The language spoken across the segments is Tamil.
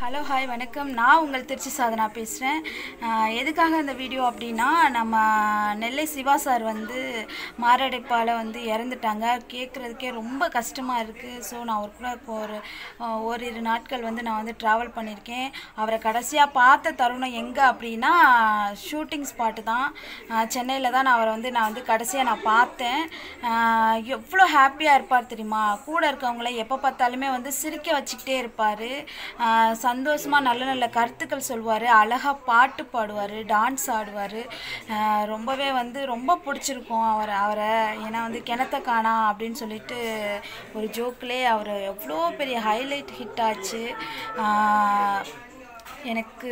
ஹலோ ஹாய் வணக்கம். நான் உங்கள் திருச்சி சாதனா பேசுகிறேன் எதுக்காக இந்த வீடியோ அப்படின்னா நம்ம நெல்லை சிவா சார் வந்து மாரடைப்பால் வந்து இறந்துட்டாங்க. கேட்குறதுக்கே ரொம்ப கஷ்டமாக இருக்குது ஸோ நான் ஒரு கூட இப்போ ஒரு ஓரிரு நாட்கள் வந்து நான் வந்து ட்ராவல் பண்ணியிருக்கேன் அவரை கடைசியாக பார்த்த தருணம் எங்கே அப்படின்னா ஷூட்டிங் ஸ்பாட்டு தான். சென்னையில் தான் நான் அவரை வந்து நான் வந்து கடைசியாக நான் பார்த்தேன். எவ்வளோ ஹாப்பியாக இருப்பார் தெரியுமா? கூட இருக்கவங்கள எப்போ பார்த்தாலுமே வந்து சிரிக்க வச்சுக்கிட்டே இருப்பார். சந்தோஷமாக நல்ல நல்ல கருத்துக்கள் சொல்வார் அழகாக பாட்டு பாடுவார் டான்ஸ் ஆடுவார். ரொம்பவே வந்து ரொம்ப பிடிச்சிருக்கும் அவரை அவரை. ஏன்னா வந்து கிணத்த காணா அப்படின்னு சொல்லிட்டு ஒரு ஜோக்கிலே அவர் எவ்வளோ பெரிய ஹைலைட் ஹிட் ஆச்சு. எனக்கு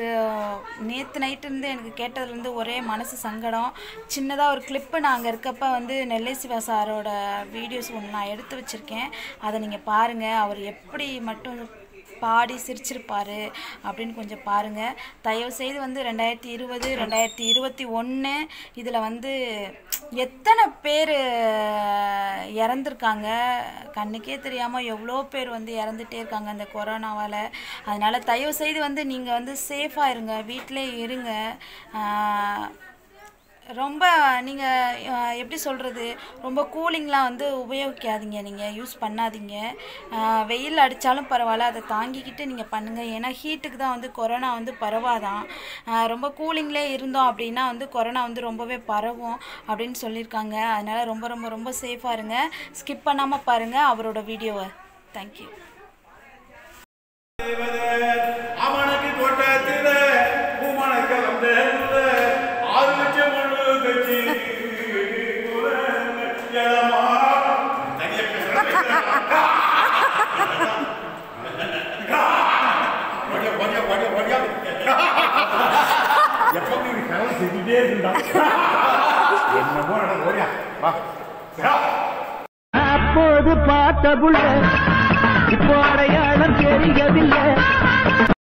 நேற்று நைட்டுருந்து எனக்கு கேட்டதுலேருந்து ஒரே மனசு சங்கடம். சின்னதாக ஒரு கிளிப்பு நான் அங்கே இருக்கப்ப வந்து நெல்லை சிவா சாரோட வீடியோஸ் ஒன்று நான் எடுத்து வச்சுருக்கேன். அதை நீங்கள் பாருங்கள் அவர் எப்படி மட்டும் பாடி சிரிச்சிருப்பார் அப்படின்னு கொஞ்சம் பாருங்கள் தயவு செய்து வந்து ரெண்டாயிரத்தி இருபது ரெண்டாயிரத்தி இருபத்தி ஒன்று இதில் வந்து எத்தனை பேர் இறந்துருக்காங்க? கண்ணுக்கே தெரியாமல் எவ்வளோ பேர் வந்து இறந்துட்டே இருக்காங்க இந்த கொரோனாவால். அதனால் தயவு செய்து வந்து நீங்கள் வந்து சேஃபாக இருங்க. வீட்டிலே இருங்க. ரொம்ப நீங்கள் எப்படி சொல்கிறது ரொம்ப கூலிங்லாம் வந்து உபயோகிக்காதீங்க. நீங்கள் யூஸ் பண்ணாதீங்க. வெயில் அடித்தாலும் பரவாயில்ல. அதை தாங்கிக்கிட்டு நீங்கள் பண்ணுங்கள் ஏன்னா ஹீட்டுக்கு தான் வந்து கொரோனா வந்து பரவாதான். ரொம்ப கூலிங்லேயே இருந்தோம் அப்படின்னா வந்து கொரோனா வந்து ரொம்பவே பரவும் அப்படின்னு சொல்லியிருக்காங்க. அதனால் ரொம்ப ரொம்ப ரொம்ப சேஃபாக இருங்க. ஸ்கிப் பண்ணாமல் பாருங்கள் அவரோட வீடியோவை. தேங்க்யூ எப்பவுமே நீ கனவு செஞ்சுட்டே இருந்தா என்னமோ நடந்து ஓடியா வா அப்போது பார்த்த புள்ள இப்போ அடையாளம் தெரியவில்லை.